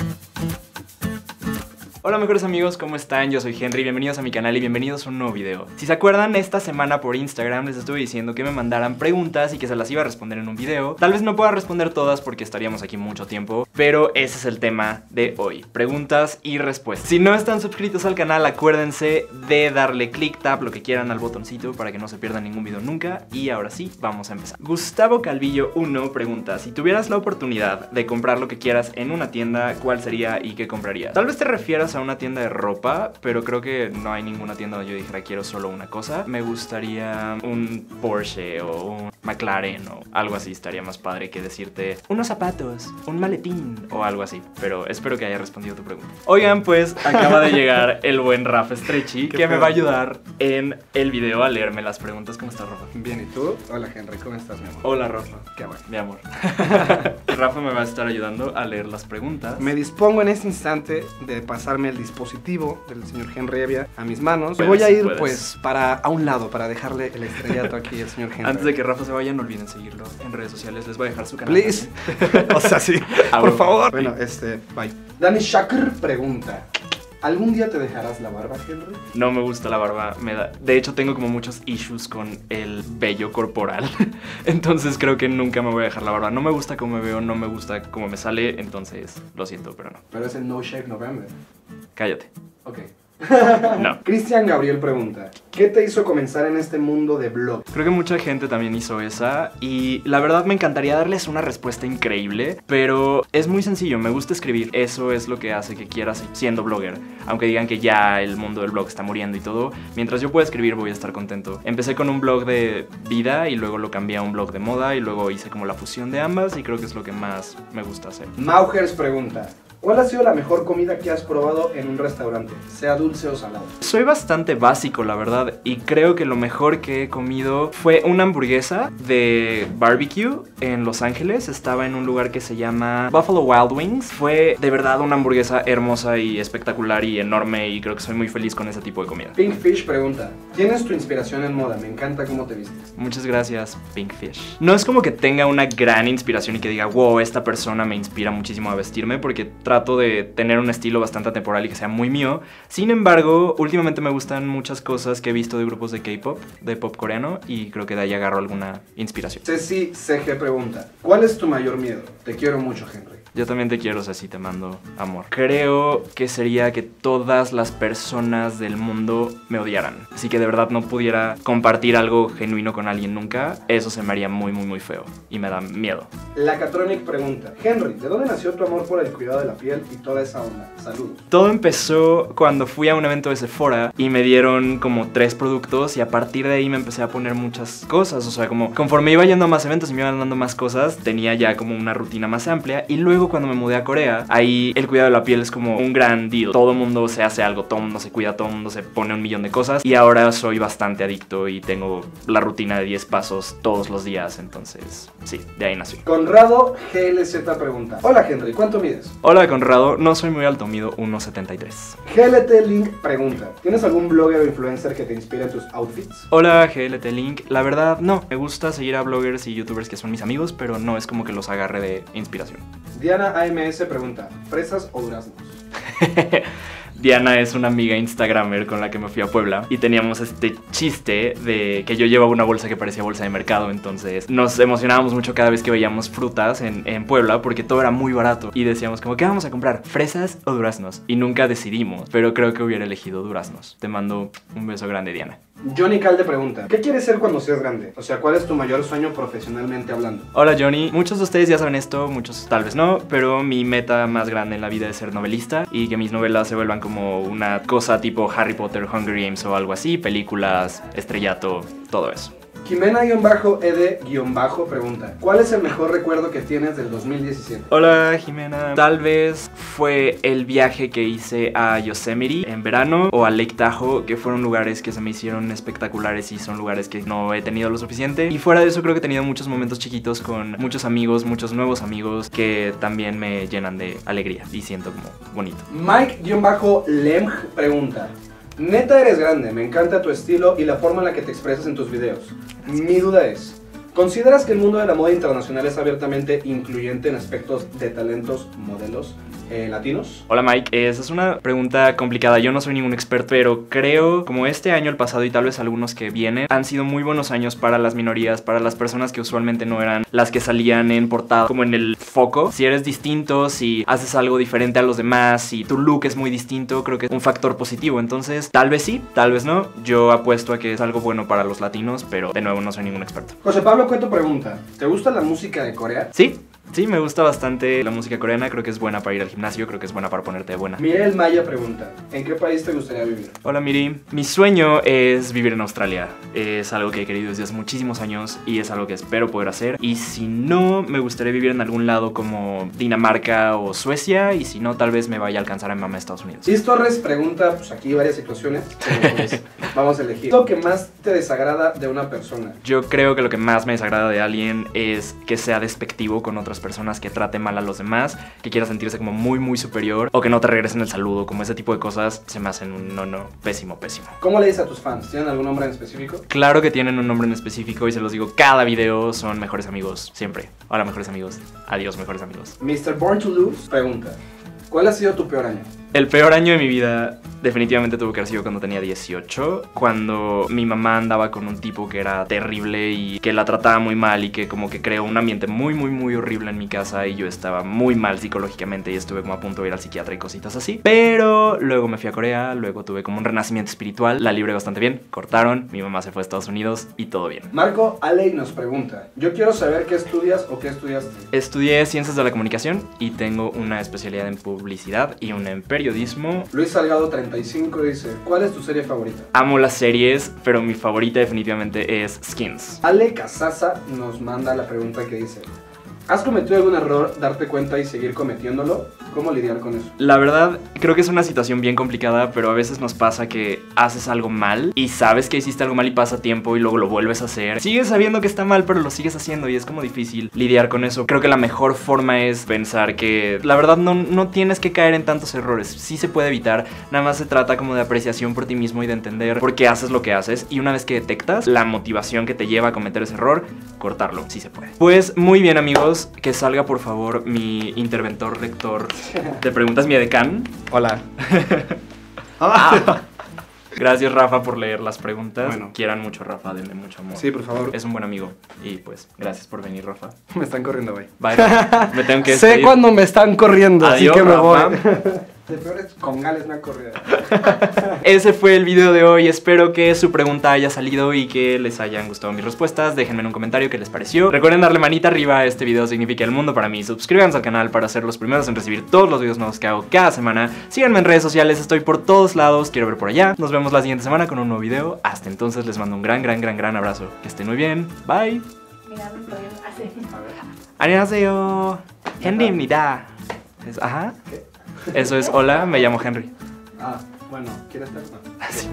Thank you. Hola mejores amigos, ¿cómo están? Yo soy Henry, bienvenidos a mi canal y bienvenidos a un nuevo video. Si se acuerdan, esta semana por Instagram les estuve diciendo que me mandaran preguntas y que se las iba a responder en un video. Tal vez no pueda responder todas porque estaríamos aquí mucho tiempo, pero ese es el tema de hoy, preguntas y respuestas. Si no están suscritos al canal, acuérdense de darle click, tap, lo que quieran al botoncito para que no se pierdan ningún video nunca. Y ahora sí, vamos a empezar. Gustavo Calvillo 1 pregunta, si tuvieras la oportunidad de comprar lo que quieras en una tienda, ¿cuál sería y qué comprarías? Tal vez te refieras a una tienda de ropa, pero creo que no hay ninguna tienda donde yo dijera quiero solo una cosa. Me gustaría un Porsche o un McLaren o algo así. Estaría más padre que decirte unos zapatos, un maletín o algo así. Pero espero que haya respondido tu pregunta. Oigan, pues acaba de llegar el buen Rafa Stretchy que me va a ayudar en el video a leerme las preguntas. ¿Cómo estás, Rafa? Bien, ¿y tú? Hola, Henry, ¿cómo estás, mi amor? Hola, Rafa. Qué bueno. Mi amor. Rafa me va a estar ayudando a leer las preguntas. Me dispongo en este instante de pasarme el dispositivo del señor Henry Evia a mis manos. y Puedes, voy a ir, puedes. pues, para a un lado, para dejarle el estrellato aquí al señor Henry. Antes de que Rafa se vaya, no olviden seguirlo en redes sociales. Les voy a dejar su canal. Please. o sea, sí. Por favor. Bueno, este, bye. Dani Shakr pregunta. ¿Algún día te dejarás la barba, Henry? No me gusta la barba, me da. De hecho, tengo como muchos issues con el vello corporal. Entonces creo que nunca me voy a dejar la barba. No me gusta cómo me veo, no me gusta cómo me sale. Entonces, lo siento, pero no. Pero es el No Shave November. Cállate. Ok. No. Cristian Gabriel pregunta. ¿Qué te hizo comenzar en este mundo de blog? Creo que mucha gente también hizo esa y la verdad me encantaría darles una respuesta increíble, pero es muy sencillo, me gusta escribir, eso es lo que hace que quieras siendo blogger, aunque digan que ya el mundo del blog está muriendo y todo, mientras yo pueda escribir voy a estar contento. Empecé con un blog de vida y luego lo cambié a un blog de moda y luego hice como la fusión de ambas y creo que es lo que más me gusta hacer. Maugers pregunta. ¿Cuál ha sido la mejor comida que has probado en un restaurante? Sea dulce o salado. Soy bastante básico, la verdad, y creo que lo mejor que he comido fue una hamburguesa de barbecue en Los Ángeles. Estaba en un lugar que se llama Buffalo Wild Wings. Fue de verdad una hamburguesa hermosa y espectacular y enorme y creo que soy muy feliz con ese tipo de comida. Pink Fish pregunta. ¿Quién es tu inspiración en moda? Me encanta cómo te vistes. Muchas gracias, Pink Fish. No es como que tenga una gran inspiración y que diga, wow, esta persona me inspira muchísimo a vestirme, porque trato de tener un estilo bastante atemporal y que sea muy mío. Sin embargo, últimamente me gustan muchas cosas que he visto de grupos de K-pop, de pop coreano, y creo que de ahí agarro alguna inspiración. Ceci CG pregunta. ¿Cuál es tu mayor miedo? Te quiero mucho, Henry. Yo también te quiero, Ceci, te mando amor. Creo que sería que todas las personas del mundo me odiaran. Así que de verdad no pudiera compartir algo genuino con alguien nunca. Eso se me haría muy, muy, muy feo. Y me da miedo. Lacatronic pregunta. Henry, ¿de dónde nació tu amor por el cuidado de la piel y toda esa onda? Saludos. Todo empezó cuando fui a un evento de Sephora y me dieron como tres productos y a partir de ahí me empecé a poner muchas cosas. O sea, como conforme iba yendo a más eventos y me iban dando más cosas, tenía ya como una rutina más amplia. Y luego cuando me mudé a Corea, ahí el cuidado de la piel es como un gran deal. Todo el mundo se hace algo, todo mundo se cuida, todo mundo se pone un millón de cosas. Y ahora soy bastante adicto y tengo la rutina de 10 pasos todos los días. Entonces, sí, de ahí nació. Conrado GLZ pregunta. Hola, Henry, ¿cuánto mides? Hola Conrado, no soy muy alto, mido 1,73. GLT Link pregunta. ¿Tienes algún blogger o influencer que te inspire en tus outfits? Hola GLT Link, la verdad no, me gusta seguir a bloggers y youtubers que son mis amigos, pero no es como que los agarre de inspiración. Diana AMS pregunta. ¿Fresas o duraznos? Diana es una amiga instagramer con la que me fui a Puebla y teníamos este chiste de que yo llevaba una bolsa que parecía bolsa de mercado, entonces nos emocionábamos mucho cada vez que veíamos frutas en, en Puebla porque todo era muy barato y decíamos como, ¿qué vamos a comprar? ¿Fresas o duraznos? Y nunca decidimos, pero creo que hubiera elegido duraznos. Te mando un beso grande, Diana. Johnny Calde pregunta. ¿Qué quieres ser cuando seas grande? O sea, ¿cuál es tu mayor sueño profesionalmente hablando? Hola Johnny, muchos de ustedes ya saben esto, muchos tal vez no, pero mi meta más grande en la vida es ser novelista y que mis novelas se vuelvan como una cosa tipo Harry Potter, Hunger Games o algo así, películas, estrellato, todo eso. Jimena-ed- pregunta. ¿Cuál es el mejor recuerdo que tienes del 2017? Hola Jimena, tal vez fue el viaje que hice a Yosemite en verano o a Lake Tahoe, que fueron lugares que se me hicieron espectaculares y son lugares que no he tenido lo suficiente. Y fuera de eso creo que he tenido muchos momentos chiquitos con muchos amigos, muchos nuevos amigos que también me llenan de alegría y siento como bonito. Mike-Lemg pregunta. Neta eres grande, me encanta tu estilo y la forma en la que te expresas en tus videos. Mi duda es, ¿consideras que el mundo de la moda internacional es abiertamente incluyente en aspectos de talentos, modelos eh, latinos? Hola Mike, esa es una pregunta complicada. Yo no soy ningún experto, pero creo como este año, el pasado y tal vez algunos que vienen, han sido muy buenos años para las minorías, para las personas que usualmente no eran las que salían en portada, como en el foco. Si eres distinto, si haces algo diferente a los demás, si tu look es muy distinto, creo que es un factor positivo. Entonces, tal vez sí, tal vez no. Yo apuesto a que es algo bueno para los latinos, pero de nuevo no soy ningún experto. José Pablo Cueto pregunta, ¿te gusta la música de Corea? Sí, Sí, me gusta bastante la música coreana, creo que es buena para ir al gimnasio, creo que es buena para ponerte de buena. Miguel Maya pregunta, ¿en qué país te gustaría vivir? Hola Miri, mi sueño es vivir en Australia. Es algo que he querido desde hace muchísimos años y es algo que espero poder hacer. Y si no, me gustaría vivir en algún lado como Dinamarca o Suecia y si no, tal vez me vaya a alcanzar a mi mamá a Estados Unidos. Cis Torres pregunta, pues aquí varias situaciones, pero pues, vamos a elegir. ¿Lo que más te desagrada de una persona? Yo creo que lo que más me desagrada de alguien es que sea despectivo con otras personas, que trate mal a los demás, que quiera sentirse como muy, muy superior o que no te regresen el saludo, como ese tipo de cosas se me hacen un no, no, pésimo, pésimo. ¿Cómo le dices a tus fans? ¿Tienen algún nombre en específico? Claro que tienen un nombre en específico y se los digo cada video, son mejores amigos, siempre. Hola, mejores amigos. Adiós, mejores amigos. Mr. Born to Lose pregunta, ¿cuál ha sido tu peor año? El peor año de mi vida definitivamente tuvo que haber sido cuando tenía 18, cuando mi mamá andaba con un tipo que era terrible y que la trataba muy mal y que como que creó un ambiente muy, muy, muy horrible en mi casa y yo estaba muy mal psicológicamente y estuve como a punto de ir al psiquiatra y cositas así. Pero luego me fui a Corea, luego tuve como un renacimiento espiritual, la libré bastante bien, cortaron, mi mamá se fue a Estados Unidos y todo bien. Marco Aley nos pregunta, yo quiero saber qué estudias o qué estudiaste. Estudié ciencias de la comunicación y tengo una especialidad en publicidad y una en periodismo. Luis Salgado 35 dice, ¿cuál es tu serie favorita? Amo las series, pero mi favorita definitivamente es Skins. Ale Casasa nos manda la pregunta que dice, ¿has cometido algún error, darte cuenta y seguir cometiéndolo? ¿Cómo lidiar con eso? La verdad, creo que es una situación bien complicada, pero a veces nos pasa que haces algo mal y sabes que hiciste algo mal y pasa tiempo y luego lo vuelves a hacer. Sigues sabiendo que está mal, pero lo sigues haciendo y es como difícil lidiar con eso. Creo que la mejor forma es pensar que la verdad no, no tienes que caer en tantos errores. Sí se puede evitar, nada más se trata como de apreciación por ti mismo y de entender por qué haces lo que haces. Y una vez que detectas la motivación que te lleva a cometer ese error, cortarlo, sí se puede. Pues muy bien amigos, que salga por favor mi interventor lector de preguntas, mi edecán. Hola. Gracias Rafa por leer las preguntas. Bueno. Quieran mucho Rafa, denle mucho amor. Sí, por favor. Es un buen amigo. Y pues, gracias por venir, Rafa. Me están corriendo, güey. Bye. Rafa. Me tengo que Sé cuando me están corriendo, Adiós, así que me Rafa. voy. De peores congales me han corrido. Ese fue el video de hoy. Espero que su pregunta haya salido y que les hayan gustado mis respuestas. Déjenme en un comentario qué les pareció. Recuerden darle manita arriba a este video, significa el mundo para mí. Suscríbanse al canal para ser los primeros en recibir todos los videos nuevos que hago cada semana. Síganme en redes sociales, estoy por todos lados. Quiero ver por allá. Nos vemos la siguiente semana con un nuevo video. Hasta entonces les mando un gran, gran, gran, gran abrazo. Que estén muy bien. Bye. Mira, me ponen así. A ver. 안녕하세요. henry입니다. Es- Ajá. ¿Qué? Eso es hola, me llamo Henry. Ah, bueno, ¿quieres estar? No. Así.